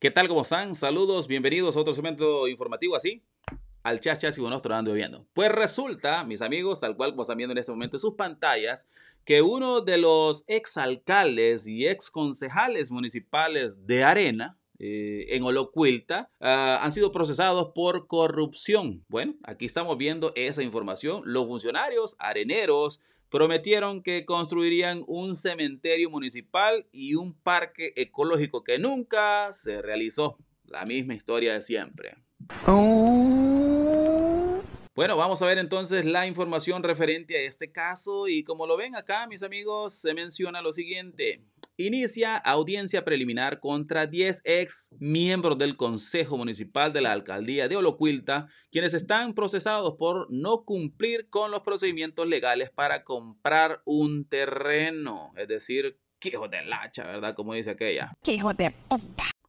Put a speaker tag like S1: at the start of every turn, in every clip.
S1: ¿Qué tal? ¿Cómo están? Saludos, bienvenidos a otro segmento informativo así, al chas y buenos ando viendo. Pues resulta, mis amigos, tal cual como están viendo en este momento en sus pantallas, que uno de los exalcaldes y exconcejales municipales de Arena, eh, en Olocuilta ah, han sido procesados por corrupción. Bueno, aquí estamos viendo esa información. Los funcionarios areneros prometieron que construirían un cementerio municipal y un parque ecológico que nunca se realizó. La misma historia de siempre. Oh. Bueno, vamos a ver entonces la información referente a este caso y como lo ven acá, mis amigos, se menciona lo siguiente. Inicia audiencia preliminar contra 10 ex miembros del Consejo Municipal de la Alcaldía de Olocuilta, quienes están procesados por no cumplir con los procedimientos legales para comprar un terreno. Es decir, qué hijo de lacha, ¿verdad? Como dice aquella. Qué hijo de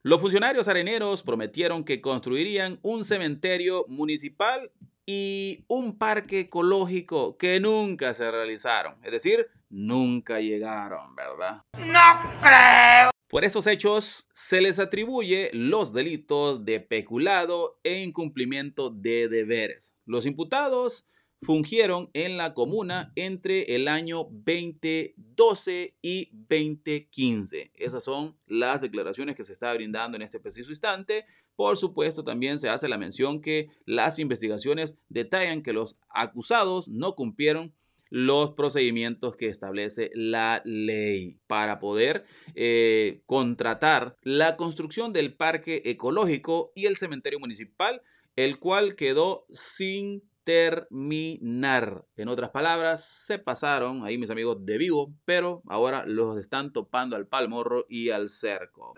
S1: Los funcionarios areneros prometieron que construirían un cementerio municipal y un parque ecológico que nunca se realizaron. Es decir, nunca llegaron, ¿verdad? No creo. Por esos hechos se les atribuye los delitos de peculado e incumplimiento de deberes. Los imputados fungieron en la comuna entre el año 2012 y 2015. Esas son las declaraciones que se está brindando en este preciso instante. Por supuesto, también se hace la mención que las investigaciones detallan que los acusados no cumplieron los procedimientos que establece la ley para poder eh, contratar la construcción del parque ecológico y el cementerio municipal, el cual quedó sin terminar. En otras palabras, se pasaron ahí mis amigos de vivo, pero ahora los están topando al palmorro y al cerco.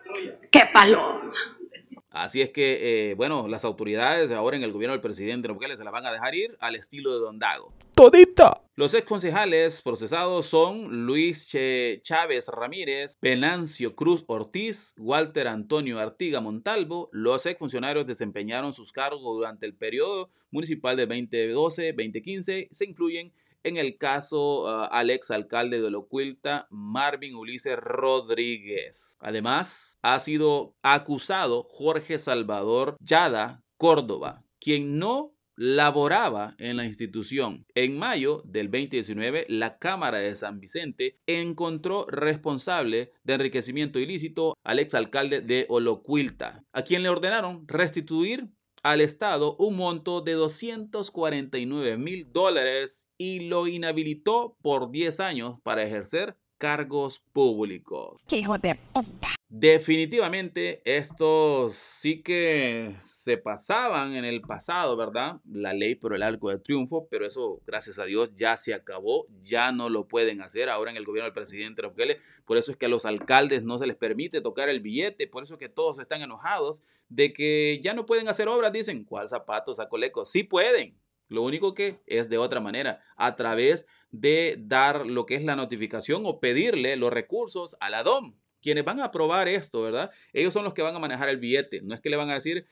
S2: ¡Qué paloma!
S1: Así es que, eh, bueno, las autoridades ahora en el gobierno del presidente Nogales se la van a dejar ir al estilo de Don Dago. ¡Todita! Los ex concejales procesados son Luis Chávez Ramírez, Venancio Cruz Ortiz, Walter Antonio Artiga Montalvo. Los ex funcionarios desempeñaron sus cargos durante el periodo municipal de 2012-2015. Se incluyen en el caso uh, al ex alcalde de Locuilta, Marvin Ulises Rodríguez. Además, ha sido acusado Jorge Salvador Yada Córdoba, quien no laboraba en la institución. En mayo del 2019, la Cámara de San Vicente encontró responsable de enriquecimiento ilícito al exalcalde de Olocuilta, a quien le ordenaron restituir al Estado un monto de 249 mil dólares y lo inhabilitó por 10 años para ejercer cargos públicos. ¡Qué hijo de Definitivamente estos sí que se pasaban en el pasado, ¿verdad? La ley por el arco de triunfo, pero eso, gracias a Dios, ya se acabó, ya no lo pueden hacer ahora en el gobierno del presidente Bukele. Por eso es que a los alcaldes no se les permite tocar el billete, por eso es que todos están enojados de que ya no pueden hacer obras, dicen, ¿cuál zapato, sacoleco? Sí pueden, lo único que es de otra manera, a través de dar lo que es la notificación o pedirle los recursos a la DOM. Quienes van a aprobar esto, ¿verdad? Ellos son los que van a manejar el billete. No es que le van a decir,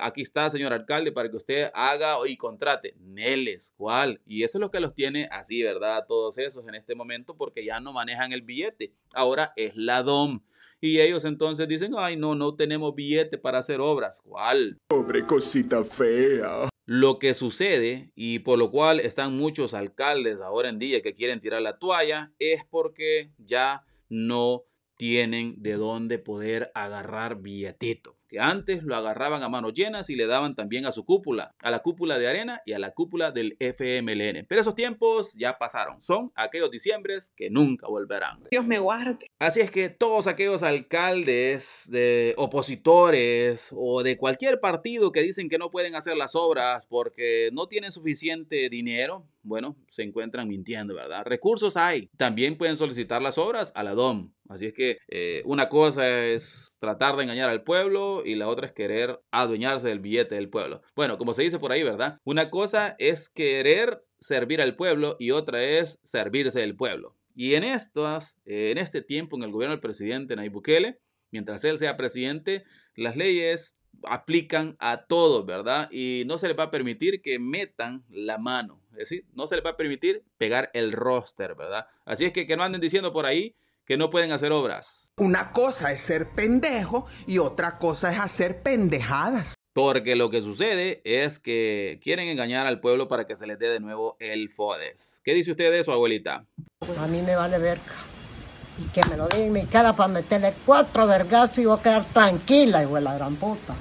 S1: aquí está, señor alcalde, para que usted haga y contrate. Neles, ¿cuál? Y eso es lo que los tiene así, ¿verdad? Todos esos en este momento, porque ya no manejan el billete. Ahora es la DOM. Y ellos entonces dicen, ay, no, no tenemos billete para hacer obras. ¿Cuál?
S3: Pobre cosita fea.
S1: Lo que sucede y por lo cual están muchos alcaldes ahora en día que quieren tirar la toalla es porque ya no tienen de dónde poder agarrar billetito. Que antes lo agarraban a manos llenas y le daban también a su cúpula, a la cúpula de arena y a la cúpula del FMLN. Pero esos tiempos ya pasaron. Son aquellos diciembres que nunca volverán.
S2: Dios me guarde.
S1: Así es que todos aquellos alcaldes de opositores o de cualquier partido que dicen que no pueden hacer las obras porque no tienen suficiente dinero, bueno, se encuentran mintiendo, ¿verdad? Recursos hay. También pueden solicitar las obras a la DOM. Así es que eh, una cosa es tratar de engañar al pueblo y la otra es querer adueñarse del billete del pueblo. Bueno, como se dice por ahí, ¿verdad? Una cosa es querer servir al pueblo y otra es servirse del pueblo. Y en estos, en este tiempo, en el gobierno del presidente Nayib Bukele, mientras él sea presidente, las leyes aplican a todos, ¿verdad? Y no se les va a permitir que metan la mano. Es decir, no se les va a permitir pegar el roster, ¿verdad? Así es que que no anden diciendo por ahí que no pueden hacer obras.
S4: Una cosa es ser pendejo y otra cosa es hacer pendejadas.
S1: Porque lo que sucede es que quieren engañar al pueblo para que se les dé de nuevo el FODES. ¿Qué dice usted de eso, abuelita?
S5: A mí me vale verga. Y que me lo diga en mi cara para meterle cuatro vergazos y voy a quedar tranquila, hijo de la gran puta.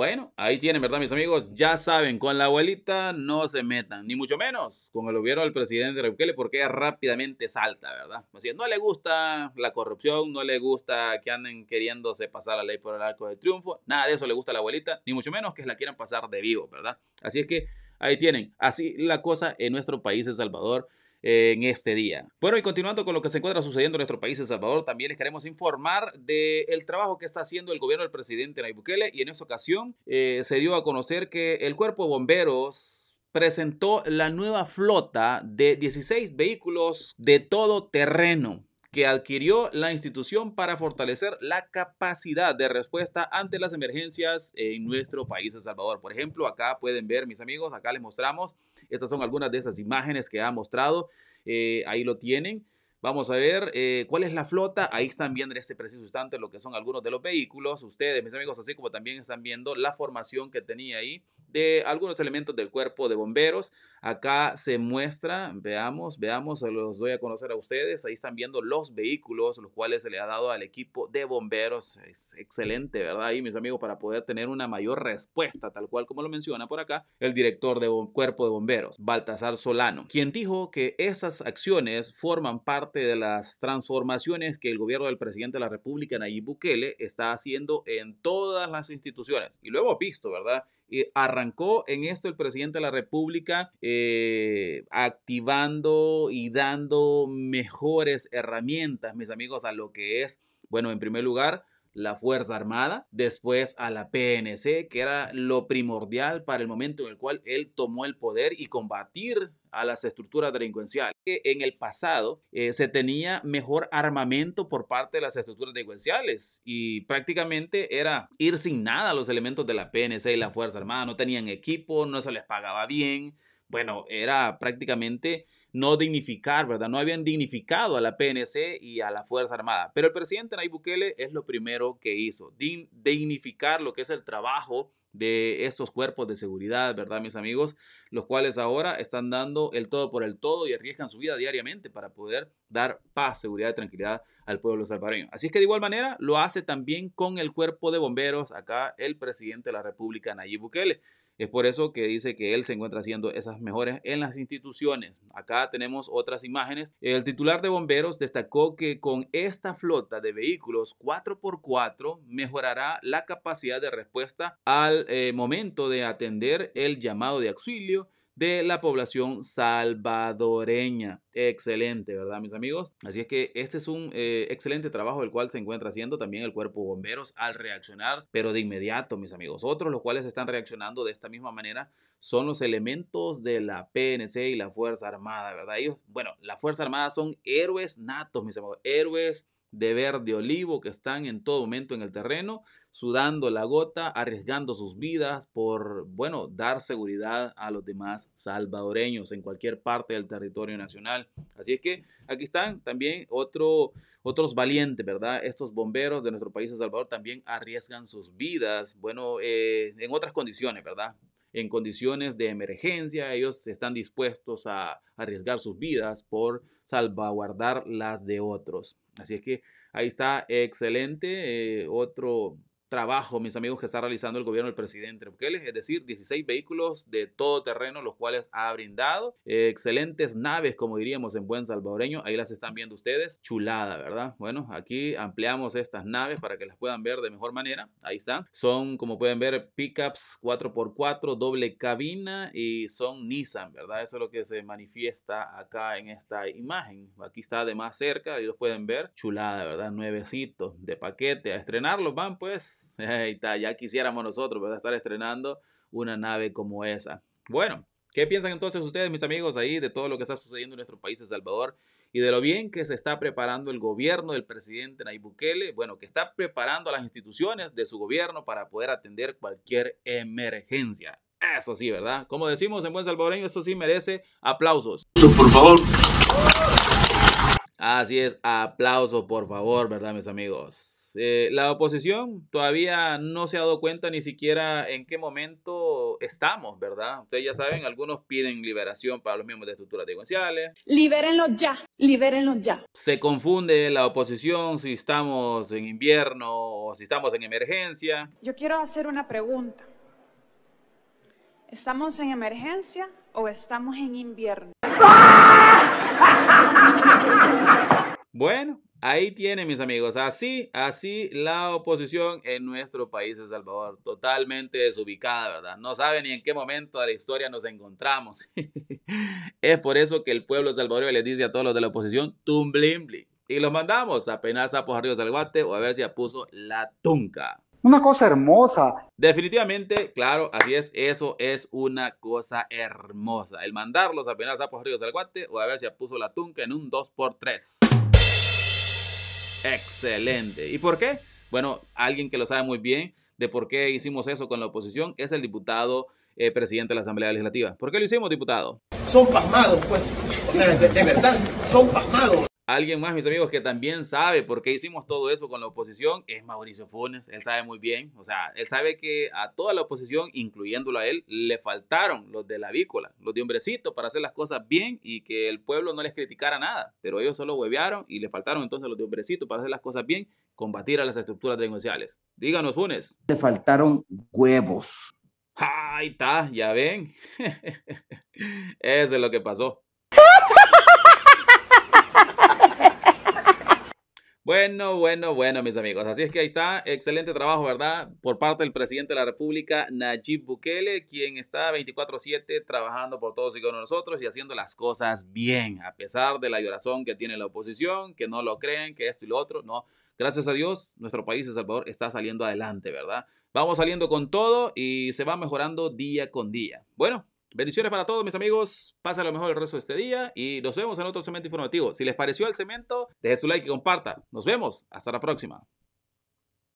S1: Bueno, ahí tienen, ¿verdad, mis amigos? Ya saben, con la abuelita no se metan, ni mucho menos con el gobierno del presidente Bukele, porque ella rápidamente salta, ¿verdad? Así no le gusta la corrupción, no le gusta que anden queriéndose pasar la ley por el arco del triunfo, nada de eso le gusta a la abuelita, ni mucho menos que la quieran pasar de vivo, ¿verdad? Así es que ahí tienen, así la cosa en nuestro país, El Salvador en este día. Bueno, y continuando con lo que se encuentra sucediendo en nuestro país, El Salvador, también les queremos informar del trabajo que está haciendo el gobierno del presidente Nayib Bukele y en esa ocasión eh, se dio a conocer que el cuerpo de bomberos presentó la nueva flota de 16 vehículos de todo terreno que adquirió la institución para fortalecer la capacidad de respuesta ante las emergencias en nuestro país, El Salvador. Por ejemplo, acá pueden ver, mis amigos, acá les mostramos, estas son algunas de esas imágenes que ha mostrado, eh, ahí lo tienen. Vamos a ver eh, cuál es la flota. Ahí están viendo en este preciso instante lo que son algunos de los vehículos. Ustedes, mis amigos, así como también están viendo la formación que tenía ahí de algunos elementos del cuerpo de bomberos. Acá se muestra, veamos, veamos, los doy a conocer a ustedes. Ahí están viendo los vehículos, los cuales se le ha dado al equipo de bomberos. Es excelente, ¿verdad? Ahí, mis amigos, para poder tener una mayor respuesta, tal cual como lo menciona por acá el director de cuerpo de bomberos, Baltasar Solano, quien dijo que esas acciones forman parte de las transformaciones que el gobierno del presidente de la República, Nayib Bukele, está haciendo en todas las instituciones. Y lo hemos visto, ¿verdad? Y arrancó en esto el presidente de la República eh, activando y dando mejores herramientas, mis amigos, a lo que es, bueno, en primer lugar, la Fuerza Armada, después a la PNC, que era lo primordial para el momento en el cual él tomó el poder y combatir a las estructuras delincuenciales. En el pasado eh, se tenía mejor armamento por parte de las estructuras delincuenciales y prácticamente era ir sin nada a los elementos de la PNC y la Fuerza Armada. No tenían equipo, no se les pagaba bien. Bueno, era prácticamente no dignificar, ¿verdad? No habían dignificado a la PNC y a la Fuerza Armada. Pero el presidente Nayib Bukele es lo primero que hizo, dignificar lo que es el trabajo de estos cuerpos de seguridad, ¿verdad, mis amigos? Los cuales ahora están dando el todo por el todo y arriesgan su vida diariamente para poder dar paz, seguridad y tranquilidad al pueblo salvadoreño. Así es que de igual manera lo hace también con el cuerpo de bomberos acá el presidente de la República, Nayib Bukele. Es por eso que dice que él se encuentra haciendo esas mejoras en las instituciones. Acá tenemos otras imágenes. El titular de bomberos destacó que con esta flota de vehículos 4x4 mejorará la capacidad de respuesta al eh, momento de atender el llamado de auxilio de la población salvadoreña. Excelente, ¿verdad, mis amigos? Así es que este es un eh, excelente trabajo el cual se encuentra haciendo también el cuerpo bomberos al reaccionar, pero de inmediato, mis amigos. Otros los cuales están reaccionando de esta misma manera son los elementos de la PNC y la Fuerza Armada, ¿verdad? Ellos, bueno, la Fuerza Armada son héroes natos, mis amigos, héroes de verde olivo que están en todo momento en el terreno, sudando la gota, arriesgando sus vidas por, bueno, dar seguridad a los demás salvadoreños en cualquier parte del territorio nacional. Así es que aquí están también otro, otros valientes, ¿verdad? Estos bomberos de nuestro país, El Salvador, también arriesgan sus vidas, bueno, eh, en otras condiciones, ¿verdad? en condiciones de emergencia, ellos están dispuestos a arriesgar sus vidas por salvaguardar las de otros. Así es que ahí está, excelente. Eh, otro trabajo, mis amigos, que está realizando el gobierno del presidente Bukele, es decir, 16 vehículos de todo terreno, los cuales ha brindado. excelentes naves, como diríamos en buen salvadoreño, ahí las están viendo ustedes. Chulada, ¿verdad? Bueno, aquí ampliamos estas naves para que las puedan ver de mejor manera. Ahí están. Son, como pueden ver, pickups 4x4, doble cabina y son Nissan, ¿verdad? Eso es lo que se manifiesta acá en esta imagen. Aquí está de más cerca, ahí los pueden ver. Chulada, ¿verdad? Nuevecitos de paquete. A estrenarlos van, pues Ya quisiéramos nosotros ¿verdad? estar estrenando una nave como esa. Bueno, ¿qué piensan entonces ustedes, mis amigos, ahí de todo lo que está sucediendo en nuestro país, El Salvador, y de lo bien que se está preparando el gobierno del presidente Nayib Bukele? Bueno, que está preparando a las instituciones de su gobierno para poder atender cualquier emergencia. Eso sí, ¿verdad? Como decimos en buen salvadoreño, eso sí merece aplausos.
S3: Por favor.
S1: Así es, aplausos por favor, ¿verdad, mis amigos? Eh, la oposición todavía no se ha dado cuenta ni siquiera en qué momento estamos, ¿verdad? Ustedes ya saben, algunos piden liberación para los miembros de estructuras delincuenciales.
S2: Libérenlo ya, libérenlo ya.
S1: Se confunde la oposición si estamos en invierno o si estamos en emergencia.
S6: Yo quiero hacer una pregunta. ¿Estamos en emergencia o estamos en invierno?
S1: Bueno, ahí tienen mis amigos. Así, así la oposición en nuestro país El Salvador. Totalmente desubicada, ¿verdad? No sabe ni en qué momento de la historia nos encontramos. es por eso que el pueblo salvadoreño les dice a todos los de la oposición, tumblimbli. Y los mandamos apenas a Ríos del Guate o a ver si puso la tunca.
S7: Una cosa hermosa.
S1: Definitivamente, claro, así es, eso es una cosa hermosa. El mandarlos apenas a Ríos del Guate o a ver si puso la tunca en un 2x3. Excelente. ¿Y por qué? Bueno, alguien que lo sabe muy bien de por qué hicimos eso con la oposición es el diputado eh, presidente de la Asamblea Legislativa. ¿Por qué lo hicimos, diputado?
S8: Son pasmados, pues. O sea, de verdad, son pasmados.
S1: Alguien más, mis amigos, que también sabe por qué hicimos todo eso con la oposición es Mauricio Funes. Él sabe muy bien. O sea, él sabe que a toda la oposición, incluyéndolo a él, le faltaron los de la vícola, los de hombrecito para hacer las cosas bien y que el pueblo no les criticara nada. Pero ellos solo huevearon y le faltaron entonces los de hombrecito para hacer las cosas bien, combatir a las estructuras delincuenciales. Díganos, Funes.
S9: Le faltaron huevos.
S1: Ahí está, ya ven. Eso es lo que pasó. Bueno, bueno, bueno, mis amigos. Así es que ahí está. Excelente trabajo, ¿verdad? Por parte del presidente de la República, Nayib Bukele, quien está 24-7 trabajando por todos y con nosotros y haciendo las cosas bien, a pesar de la llorazón que tiene la oposición, que no lo creen, que esto y lo otro. No, gracias a Dios, nuestro país, El Salvador, está saliendo adelante, ¿verdad? Vamos saliendo con todo y se va mejorando día con día. Bueno, Bendiciones para todos mis amigos, pasen lo mejor el resto de este día y nos vemos en otro cemento informativo. Si les pareció el cemento, deje su like y comparta. Nos vemos, hasta la próxima.